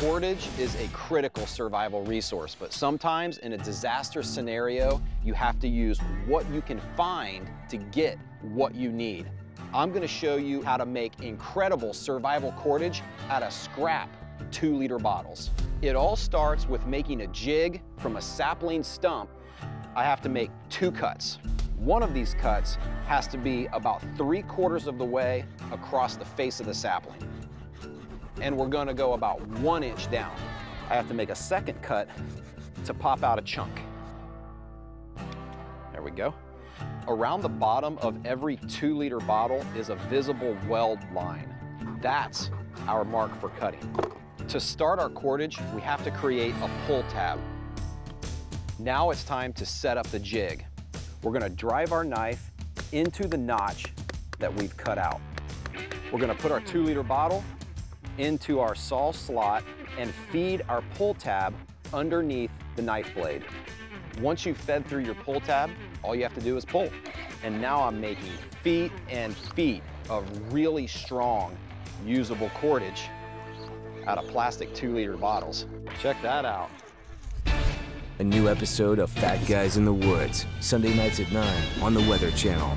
Cordage is a critical survival resource, but sometimes in a disaster scenario, you have to use what you can find to get what you need. I'm gonna show you how to make incredible survival cordage out of scrap two liter bottles. It all starts with making a jig from a sapling stump. I have to make two cuts. One of these cuts has to be about three quarters of the way across the face of the sapling. And we're gonna go about one inch down. I have to make a second cut to pop out a chunk. There we go. Around the bottom of every two liter bottle is a visible weld line. That's our mark for cutting. To start our cordage, we have to create a pull tab. Now it's time to set up the jig. We're gonna drive our knife into the notch that we've cut out. We're gonna put our two liter bottle into our saw slot and feed our pull tab underneath the knife blade. Once you've fed through your pull tab, all you have to do is pull. And now I'm making feet and feet of really strong, usable cordage out of plastic two liter bottles. Check that out. A new episode of Fat Guys in the Woods, Sunday nights at 9 on the Weather Channel.